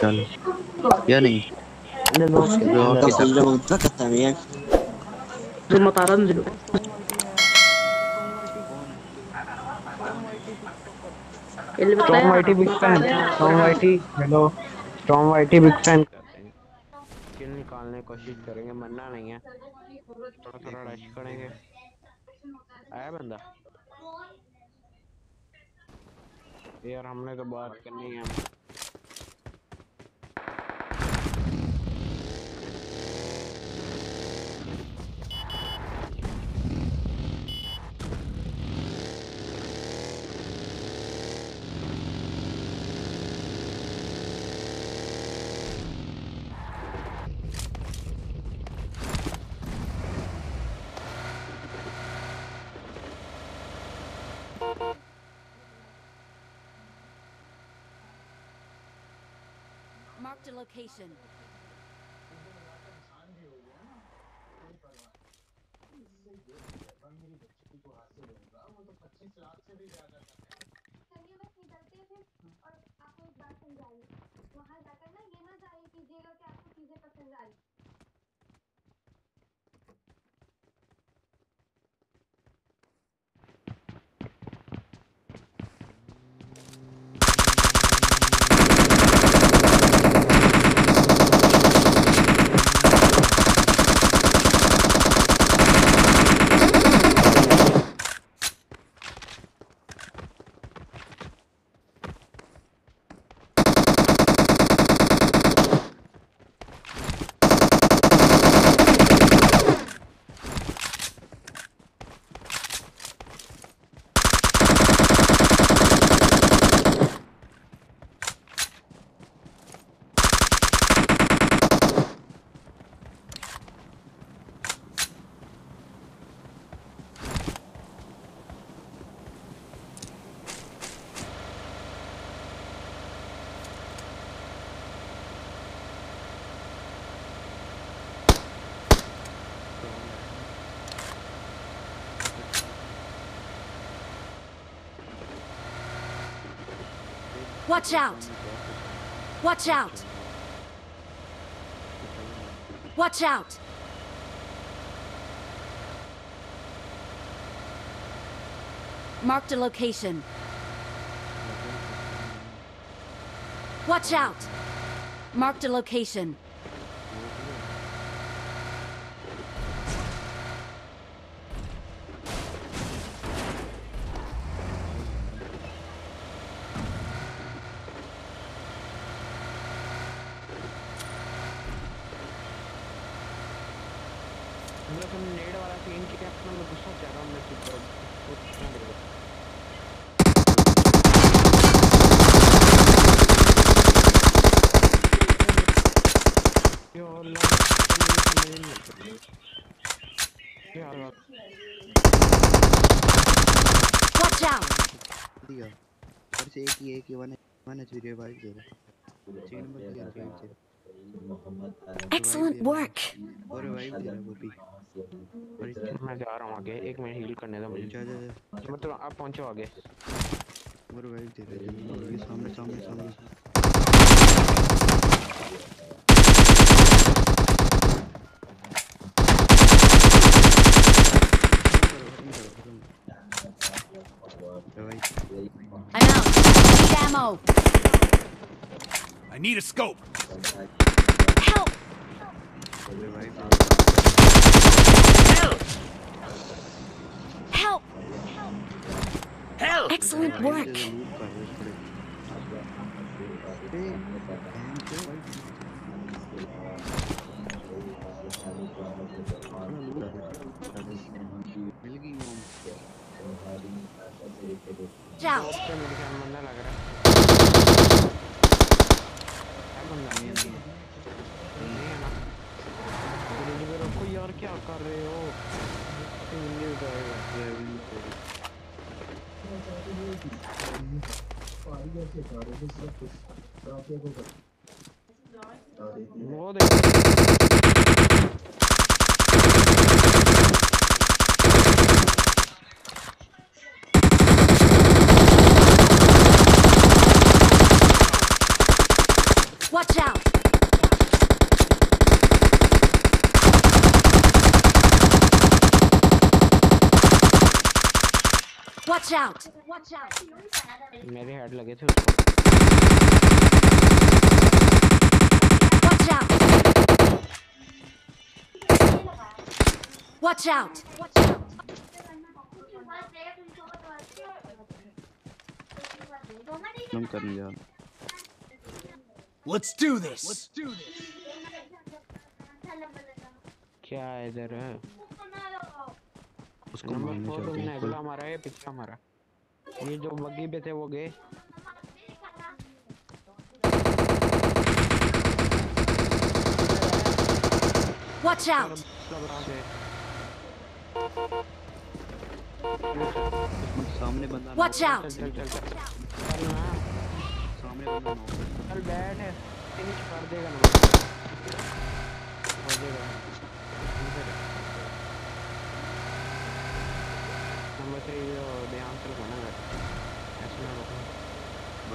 चलो। या नहीं? निकालने कोशिश करेंगे मरना नहीं है। थोड़ा थोड़ा रश करेंगे। आया बंदा? यार हमने तो बात करनी है। Marked a location. चलिए Watch out! Watch out! Watch out! Marked a location. Watch out! Marked a location. Watch out! दिया और से एक ही एक ही वन वन एच रिवाइव दे रहा तीन नंबर दिया रिवाइव दे रहा Excellent work! और रिवाइव दे रहा वो भी मैं जा रहा हूँ आगे एक मिनट हील करने दो मुझे जा जा जा मतलब आप पहुंचो आगे वो रिवाइव दे ये सामने सामने सामने I'm out. Need ammo. I need a scope. Help! Help! Help! Excellent work. लूट कर रहे थोड़े ए बहन के भाई मिल गई वो Watch out! पे मेरे ख्याल में बंदा लग रहा है है बंदा नहीं है नहीं है ना मुझे भी रोको यार क्या कर रहे हो वो देखो Watch out! Watch out! Watch out! मेरे हेड लगे थे उसको Watch out! Watch out! Watch out! हम करने जा Let's do this. Let's do this. क्या है इधर है उसको नंबर मारने फोर तुमने हैं अगला मारा है पिछला मारा ये जो बग्गी पे थे वो गए। Watch out! सामने बंदा Watch out! सामने बंदा है। चल बैठ है फिनिश कर देगा।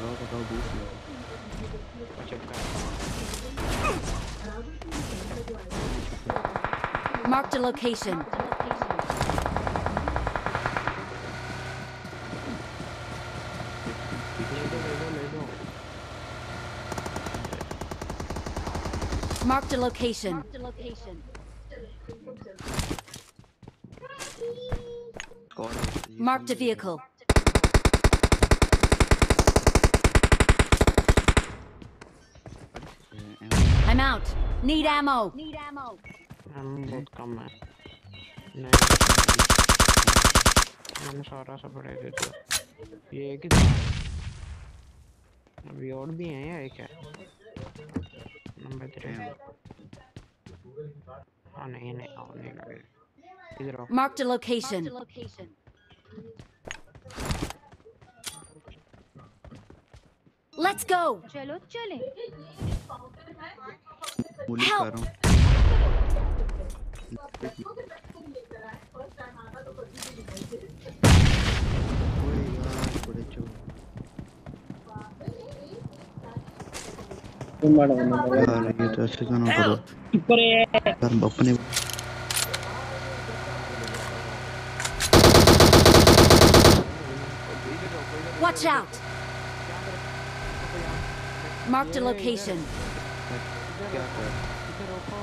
Mark vai a location. Marked a location. Marked a location. Marked a vehicle. I'm out. Need ammo. Need हम बहुत कम है नहीं मैंने सारा सब पड़े दे दिया ये एक ही? अभी और भी हैं या एक है नंबर थ्री हाँ। नहीं नहीं और नहीं लगे। इधर Marked a location. Let's go. चलो चले। Help! कर रहा हूँ ओए यार बड़े चो यार ये तो ऐसे क्यों ना करो यार अपने Watch out. Marked a location. क्या कर इधर रोको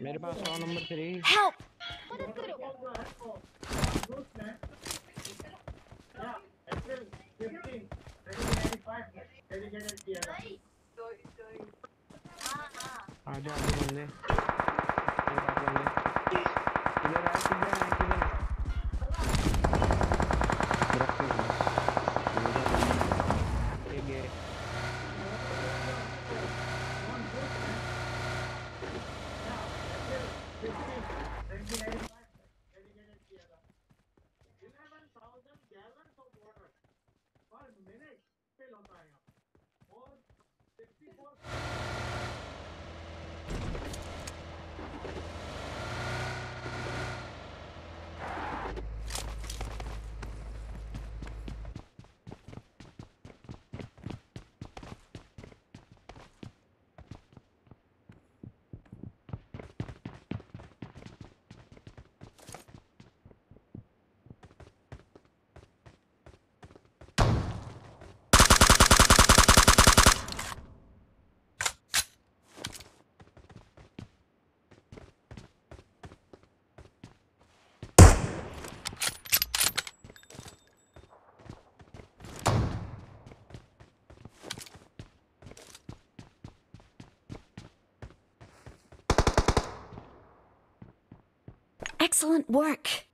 मेरे पास नंबर थ्री Help. आजा आगे बंदे Excellent work.